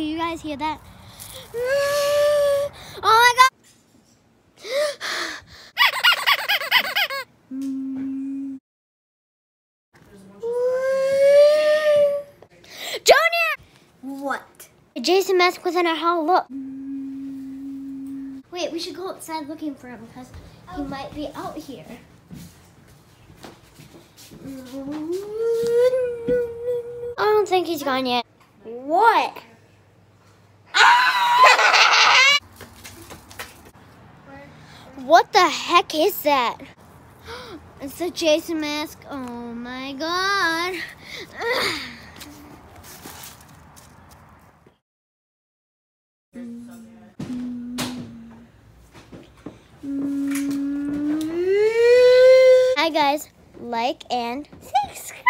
you guys hear that? Oh my god! Junior! What? Jason Mask was in our hall. Look. Wait, we should go outside looking for him because he oh. might be out here. I don't think he's gone yet. What? What the heck is that? It's a Jason mask. Oh my god. Hi guys, like and subscribe.